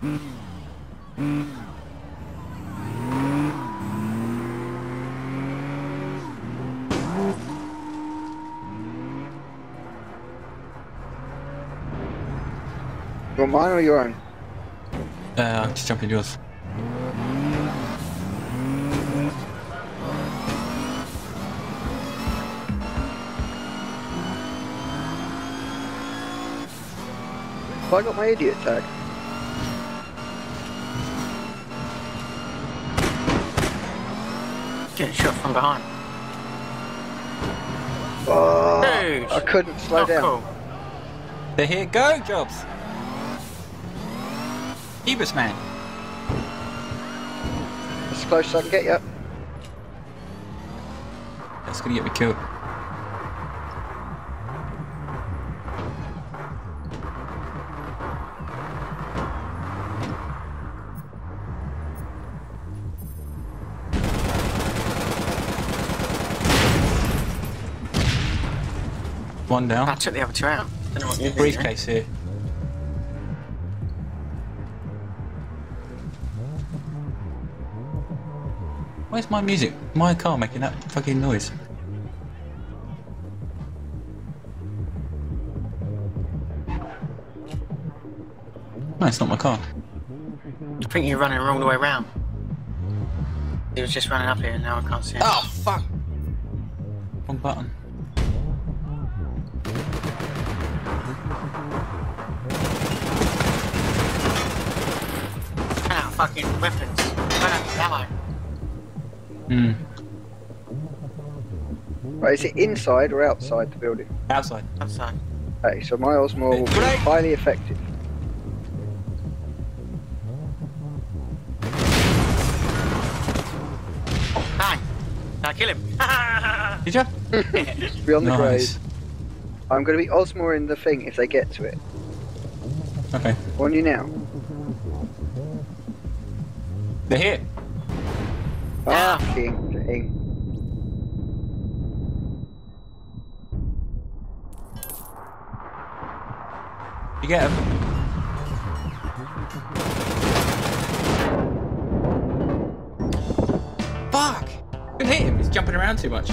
You want mine or your own? Uh, I'll just jump in yours. Have I got my idiot tag? Getting shot from behind. Uh, oh, Dude. I couldn't slow oh, down. cool. They're here. Go, Jobs. Ebus man. As close as I can get you. That's gonna get me killed. One I took the other two out. Don't know what you're. Briefcase here. Where's my music? My car making that fucking noise. No, it's not my car. I think you're running wrong the way round. He was just running up here and now I can't see him. Oh fuck! Wrong button. Fucking weapons. Ran out of ammo. Hmm. Right, is it inside or outside the building? Outside. Outside. Okay, so my OSMAW will be highly effective. Bang! Now kill him. Did you? Beyond the nice. grave. I'm going to be OSMAW in the thing if they get to it. Okay. On you now. They're here. Yeah. Fucking ah, thing. You get him. Fuck! Couldn't hit him. He's jumping around too much.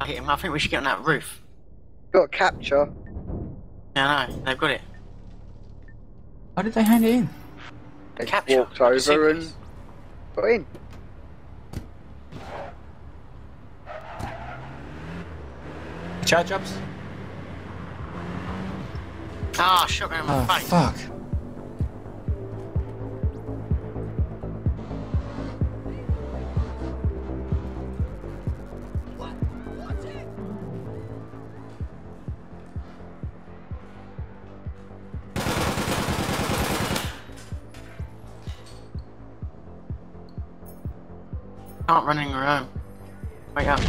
I hit him. I think we should get on that roof. Got capture. Yeah, no, they've got it. Why did they hand it in? They Capture. walked over and Secrets. got in. Charge ups? Ah, shotgun in my Oh, face. fuck. Can't running around. your own. Wake up.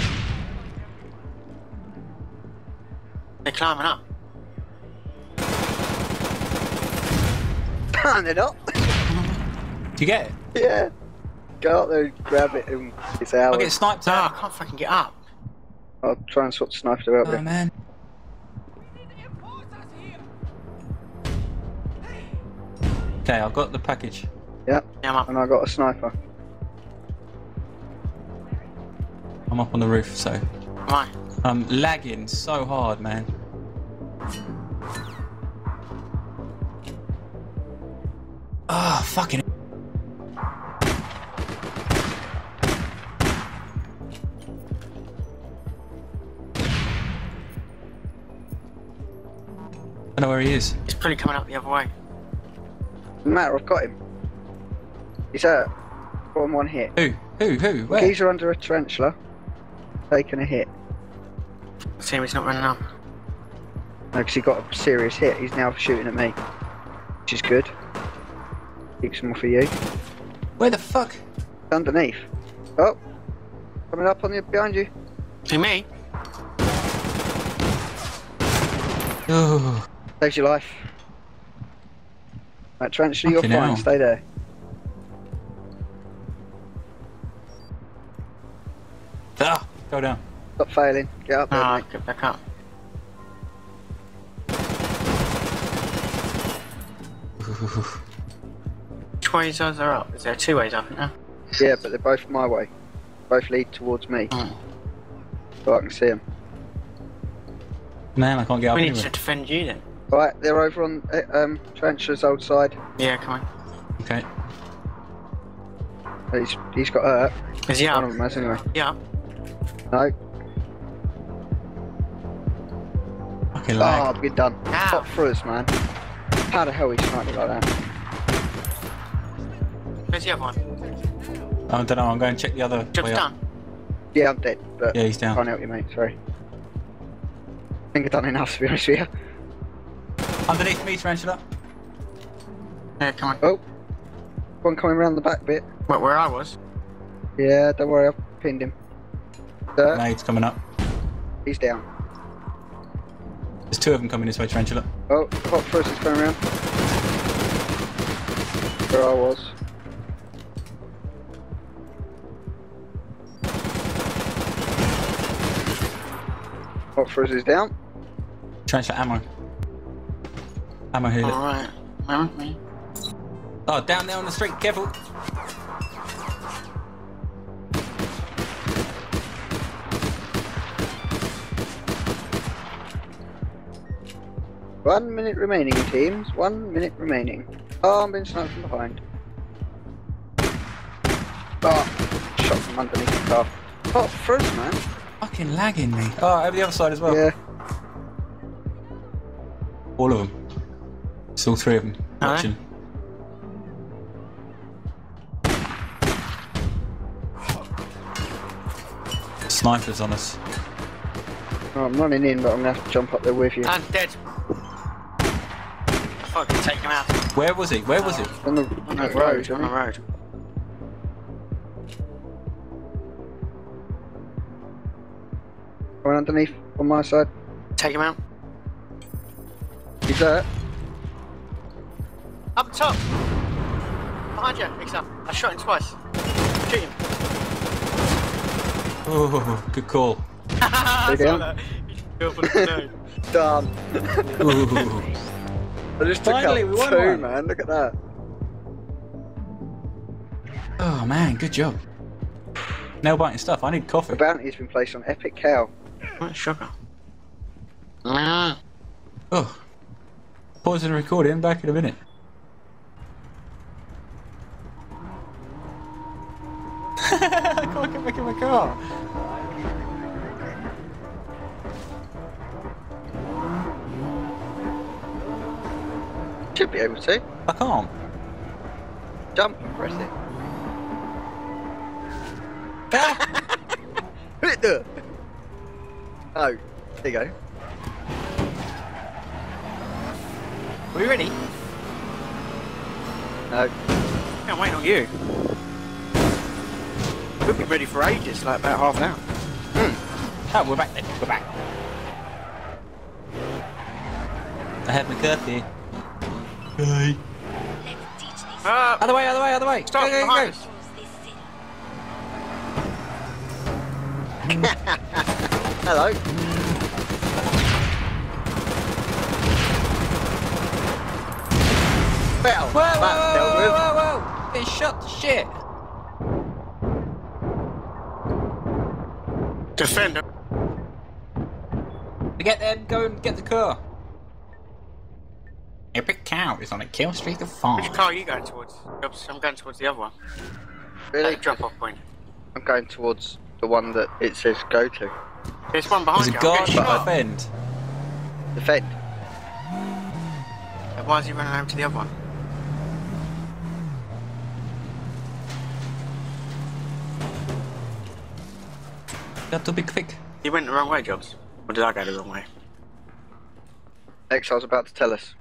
They're climbing up. And they're not. Do you get it? yeah. Go up there and grab it and it's out. I'll get sniped Ah, I can't fucking get up. I'll try and sort of snipe her out Oh, there. man. Okay, I've got the package. Yeah. Yeah, I'm up. And I got a sniper. I'm up on the roof, so Right. I'm lagging so hard, man. Ah, fucking. I know where he is. He's probably coming up the other way. Doesn't matter, I've got him. He's hurt. Got him one hit. Who? Who? Who? Where? Geezer under a tarantula. Taking a hit. See him, he's not running up. No, because he got a serious hit. He's now shooting at me. Which is good. Keeps him off of you. Where the fuck? Underneath. Oh! Coming up on the behind you. To me? Oh, Saves your life. Right, tarantula, you're fine. Stay there. Go down. Stop failing. Get up Ah, mate. get back up. Which ways are there up? Is there two ways up now? Yeah, but they're both my way. Both lead towards me, Hmm. so I can see them. Man, I can't get up We need anywhere. to defend you then. Right, they're over on uh, um Tarantula's old side. Yeah, come on. Okay. He's he's got hurt. Is he One of them has anyway. Yeah. No. Fucking Oh, lag. good done. Ow. Hot through us, man. How the hell he sniped it like that? Where's the other one? I don't know, I'm going to check the other Job's way up. done. Yeah, I'm dead, but Yeah, he's down. can't help you, mate. Sorry. I think I've done enough to be honest with you. Underneath me, Tarantula. Yeah, come on. Oh, one coming around the back bit. Where, where I was? Yeah, don't worry, I've pinned him. Dirt, Nade's coming up. he's down. There's two of them coming this way, Tarantula. Oh, hot first is coming around. Where I was. Hot fuzz is down. Tarantula ammo. Ammo here. look. Alright. Remember me? Oh, down there on the street, careful. One minute remaining, teams. One minute remaining. Oh, I'm being sniped from behind. Oh, shot from underneath the car. Oh, fuzz, man. Fucking lagging me. Oh, over the other side as well. Yeah. All of them. It's all three of them. Are they? Watching. Snipers on us. Oh, I'm running in, but I'm gonna have to jump up there with you. I'm dead. Fucking take him out. Where was he? Where was he? On the, On the road. On the road. Going underneath on my side. Take him out. He's hurt. Up top. Behind you. Mix up. I shot him twice. Shoot him. Oh, good call. I I just took Finally, out we won two, one. man. Look at that. oh man, good job. Nail biting stuff. I need coffee. The bounty's been placed on Epic Cow. What sugar? Mm. Oh. Pause the recording. Back in a minute. I can't get back in my car. Should be able to. I can't. Jump and press it. Hit the. Oh, there you go. Are we ready? No. I'm waiting on you. We've been ready for ages, like about half an hour. Hmm. Oh, we're back then. We're back. I had my coffee. Hey. Ah, Other way, other way, other way. stop Go, go, go. Hello. Well, Whoa, whoa, that's whoa, whoa, whoa, whoa. Get shot to shit. Defender. To get them, go and get the car. Epic Cow is on a kill streak of five. Which car are you going towards? Oops, I'm going towards the other one. Really? That drop off point. I'm going towards the one that it says go to. There's one behind There's a you. I'm guard getting but shot. defend. Defend. Why is he running over to the other one? Got to be quick. He went the wrong way, Jobs. Or did I go the wrong way? Exile's about to tell us.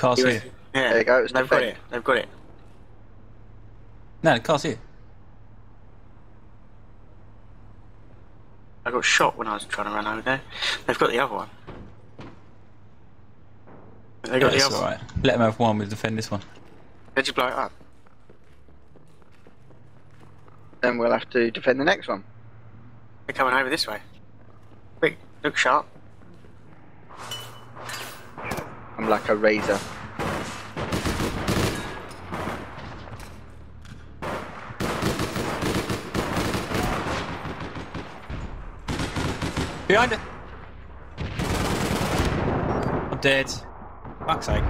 Car's He here. went- Yeah. There you go, it's They've got it. They've got it. No, the car's here. I got shot when I was trying to run over there. They've got the other one. They got the It's other one. alright. Let them have one, we'll defend this one. Did you blow it up? Then we'll have to defend the next one. They're coming over this way. Quick, look sharp. I'm like a razor. Behind it! I'm dead. Fuck's sake.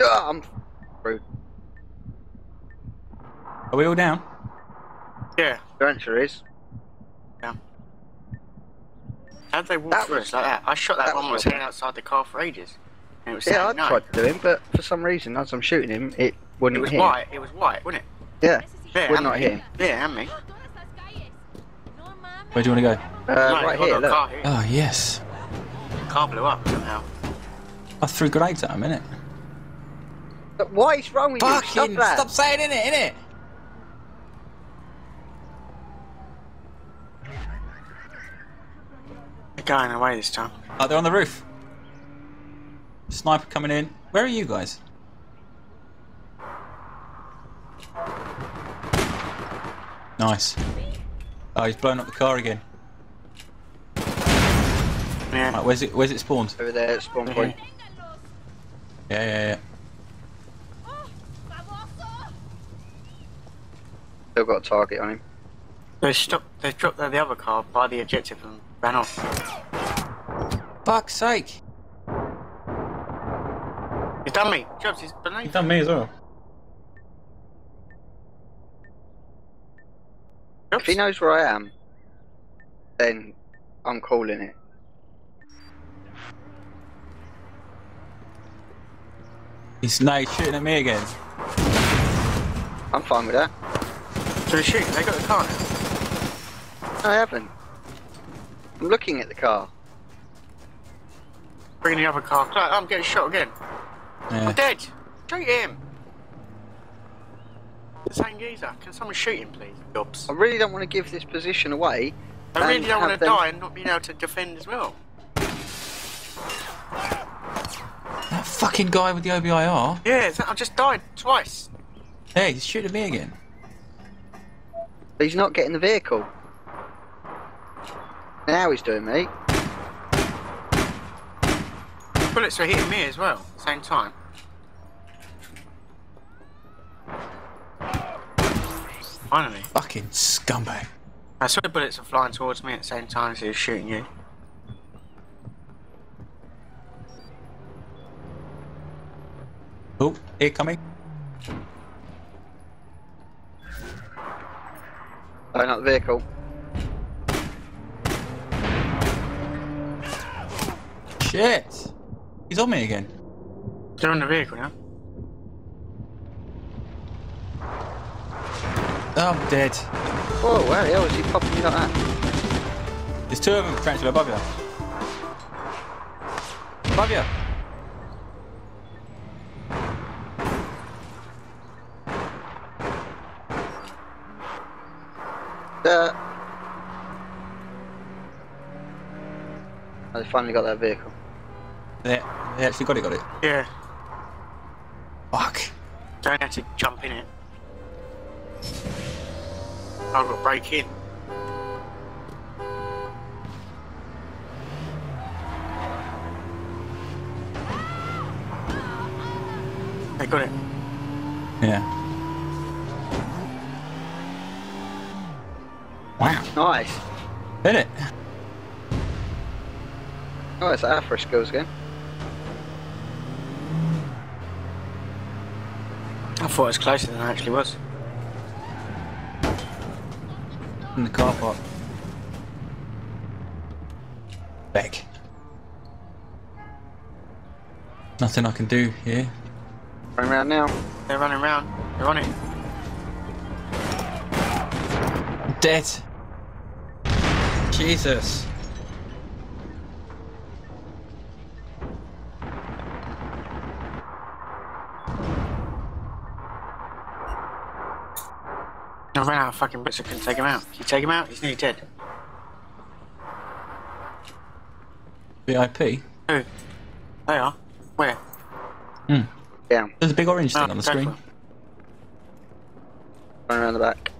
Ah, I'm through. Are we all down? Yeah. The answer is. How'd they walk That through was- us like that? I shot that, that one that was was hanging outside the car for ages. And it was Yeah, I no. tried to do him, but for some reason, as I'm shooting him, it It wouldn't was hit. white. It was white, wasn't it? Yeah, Yeah, would not me. hit him. Yeah, and me. Where do you want to go? Uh, no, right here, look. car here. Oh, yes. car blew up somehow. I threw grenades at him, innit? But what is wrong with you? Fucking Stop that. stop saying innit, innit? Going away this time. Oh, they're on the roof. Sniper coming in. Where are you guys? Nice. Oh, he's blown up the car again. Yeah. Right, where's it? Where's it spawned? Over there at spawn point. Yeah, yeah, yeah. Still got a target on him. They stopped. They dropped the, the other car by the objective and ran off. Fuck's sake! He's done me. Jobs is beneath. done me as well. Jobs. If he knows where I am, then I'm calling it. He's no, he's shooting at me again. I'm fine with that. So they're shooting. They got the car now. No, I haven't. I'm looking at the car. Bringing the other car. I'm getting shot again. Yeah. I'm dead. Shoot him. The same geezer. Can someone shoot him, please? Jobs. I really don't want to give this position away. I really don't want to them- die and not being able to defend as well. That fucking guy with the OBIR. Yeah, I just died twice. Hey, he's shooting me again. But he's not getting the vehicle. Now he's doing me. Bullets are hitting me as well same time. Finally. Fucking scumbag. I saw the bullets are flying towards me at the same time as he was shooting you. Oh, here coming. Blowing up the vehicle. Shit! He's on me again. They're on the vehicle now. Oh, I'm dead. Whoa, where the hell is he popping me like that? There's two of them Tarantula above you. Above you. Uh, oh, they finally got that vehicle. They, they actually got it, got it. Yeah, Fuck. don't have to jump in it. I've got to break in. They got it. Yeah. Wow. Nice. Hit it. Oh, it's Afro skills again. Thought it was closer than it actually was. In the car park. Back. Nothing I can do here. Running around now. They're running around. They're on it. Dead. Jesus. I ran out of fucking bits. I couldn't take him out. Can you take him out? He's nearly dead. VIP. Who? They are. Where? Hmm. Down. There's a big orange thing Oh, on the screen. for it. Running around the back.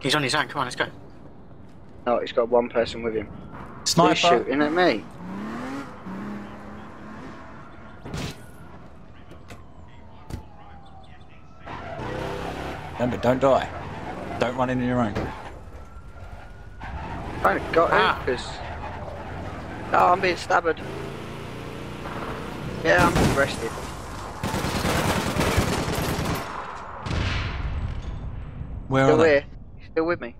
He's on his own. Come on, let's go. No, he's got one person with him. Sniper. He's shooting at me. Remember, don't die. Don't run in on your own. Kind of got Ah. it because. No, I'm being stabbed. Yeah, I'm arrested. Where Still are they? here. Still with me.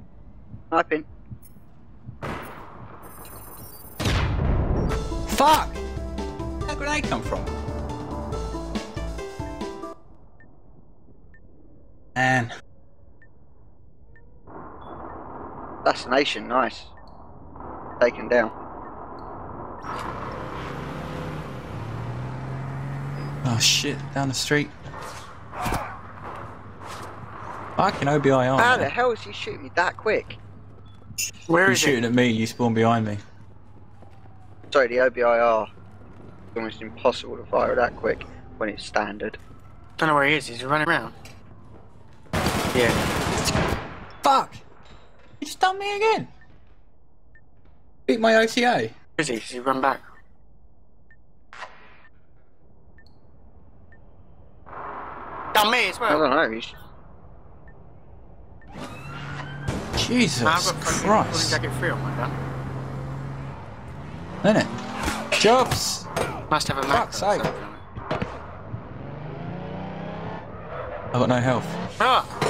Assassination, nice. Taken down. oh shit, down the street. Fucking OBIR. How man. the hell is he shooting me that quick? Where You're is shooting it? at me, you spawn behind me. Sorry, the OBIR. It's almost impossible to fire that quick when it's standard. Don't know where he is. He's running around. Yeah. Fuck! You done me again! Beat my OTA. Where is he? Does he run back? Done me as well. I well. don't know. He's Jesus I've got fucking pulling Christ. jacket free on my gun. Innit? Jobs! Must have a Fuck's macro sake. I've got no health. Ah!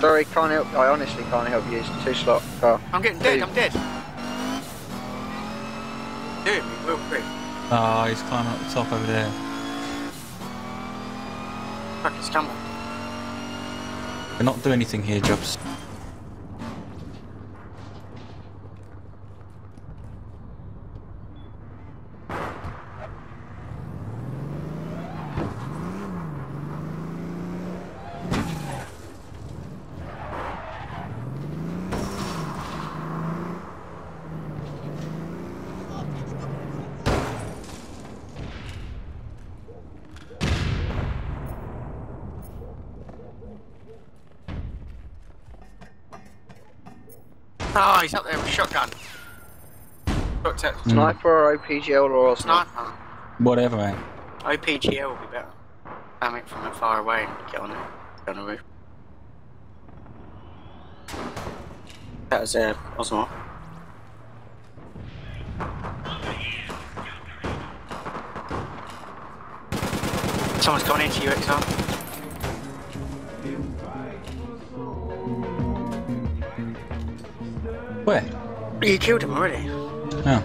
Sorry, can't help. I honestly can't help you. It's two slot car. I'm getting dead, I'm dead. Doing me real quick. Oh, he's climbing up the top over there. Fucking scumbag. We're not doing anything here, Jobs. Oh, he's up there with a shotgun. Looked at Mm. Sniper or OPGL or OSMAW? sniper. Whatever, man. OPGL will be better. Spam it from a far away and get on it. Get on the roof. That was uh, OSMAW. Someone's gone into you, XR. Where? You killed him already. Oh.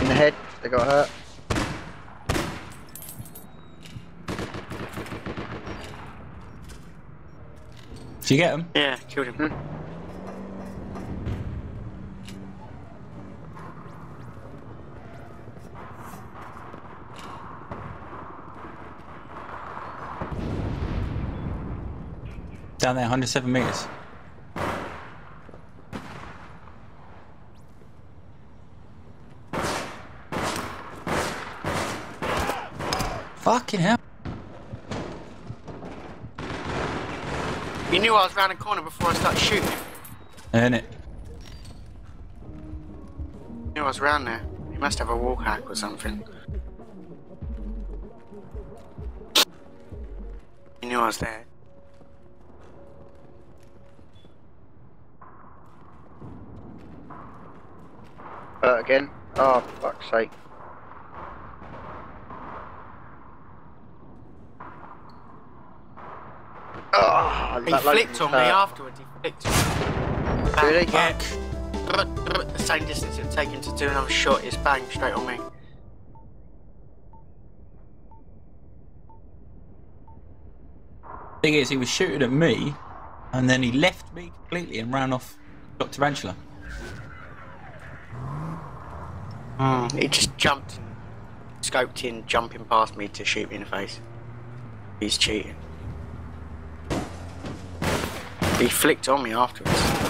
In the head. They got hurt. Did you get him? Yeah, killed him. Hmm? Down there, 107 meters. Fucking hell. You knew I was round the corner before I started shooting. Earn it. You knew I was round there. You must have a wall hack or something. You knew I was there. Hurt again. Oh, fuck's sake. Oh, He that flicked on me hurt. afterwards. He flicked. Bang, Really? Yeah. The same distance it would taken to do another shot is bang straight on me. Thing is, he was shooting at me, and then he left me completely and ran off Dr. Mm. He just jumped, scoped in, jumping past me to shoot me in the face. He's cheating. He flicked on me afterwards.